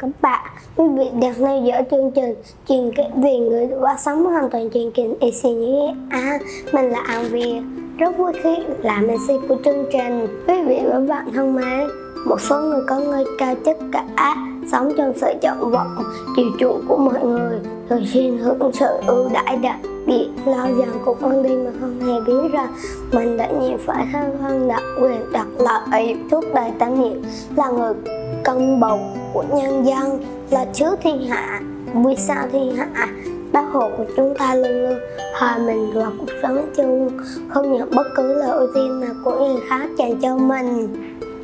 các bạn. Quý vị đang theo dõi chương trình Truyền kể về người đã sống hoàn toàn truyền kình EC nhé. À, mình là An Việt Rất vui khi làm MC của chương trình. Quý vị và các bạn thân mến Một số người có ngôi cao chất cả Sống trong sự chọn vọng, chiều chuộng của mọi người. Thường xuyên hưởng sự ưu đãi đặc biệt lo rằng cuộc ơn đi mà không hề biết rằng mình đã nhiều phải hơn hơn đặc quyền đặc lợi suốt đời tâm niệm là người công bầu của nhân dân là trước thiên hạ vui sao thiên hạ, bác hồ của chúng ta luôn luôn hòa mình vào cuộc sống chung, không nhận bất cứ lời ưu tiên nào của người khác dành cho mình.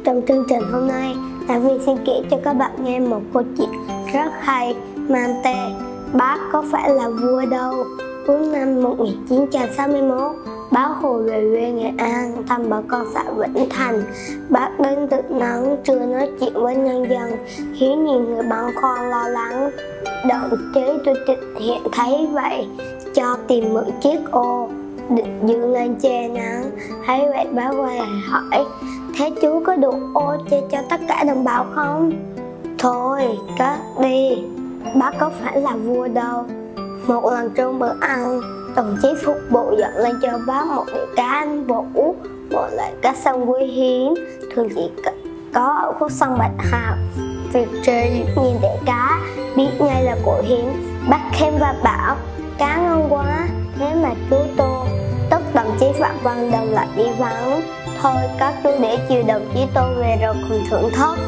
Trong chương trình hôm nay Đại viên xin kể cho các bạn nghe một câu chuyện rất hay, mang tên Bác có phải là vua đâu? Cuối năm 1961 Báo Hồ về quê Nghệ An thăm bà con xã Vĩnh Thành. Bác đến tự nắng chưa nói chuyện với nhân dân, khiến nhiều người băn khoăn lo lắng. Động chế tôi hiện thấy vậy, cho tìm mượn chiếc ô định dựng lên che nắng. Thấy vậy bác quay hỏi, thế chú có đủ ô che cho tất cả đồng bào không? Thôi, cất đi, bác có phải là vua đâu. Một lần trong bữa ăn, đồng chí phục vụ dọn lên cho bác một đĩa cá ăn vũ một loại cá sông quý hiếm thường chỉ có ở khúc sông bạch hạc. Việc trời nhìn đĩa cá, biết ngay là của hiếm bác khen và bảo, cá ngon quá, thế mà chú tô tức đồng chí phạm văn đồng lại đi vắng. Thôi, các chú để chiều đồng chí tô về rồi cùng thưởng thức.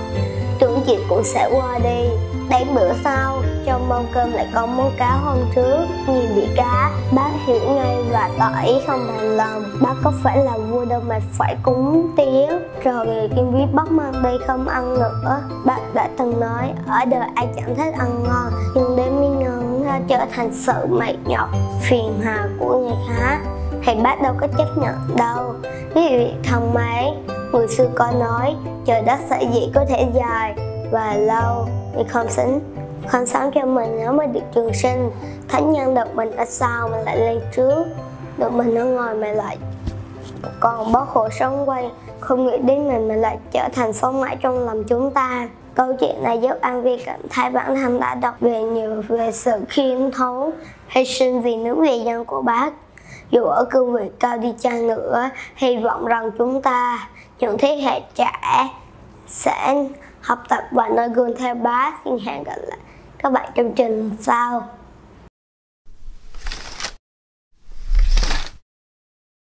Tưởng chị cũng sẽ qua đi. Đến bữa sau, trong mâm cơm lại có món cá hôm trước. Nhìn bị cá ba hiểu ngay và tỏ ý không hài lòng. Bác có phải là vua đâu mà phải cúng tiếu. rồi kim viết bắt mang đi không ăn nữa. Bác đã từng nói, ở đời ai chẳng thích ăn ngon, nhưng đến miếng ngon ra trở thành sự mệt nhọc, phiền hà của người khác. Thì bác đâu có chấp nhận đâu. Ví vị thân mấy người xưa có nói, trời đất sẽ dĩ có thể dài và lâu, thì không xứng không sống cho mình nếu mà được trường sinh. Thánh nhân được mình ở sau mà lại lên trước. Được mình ở ngoài mà lại còn bó khổ sống quay. Không nghĩ đến mình mà lại trở thành sống mãi trong lòng chúng ta. Câu chuyện này giúp an vi cảm thấy bản thân đã đọc về nhiều về sự khiêm thấu hy sinh vì nước vì dân của bác. Dù ở cương vị cao đi chăng nữa, hy vọng rằng chúng ta, những thế hệ trẻ, sẽ học tập và noi gương theo bác. Xin hẹn gặp lại các bạn trong trình sau.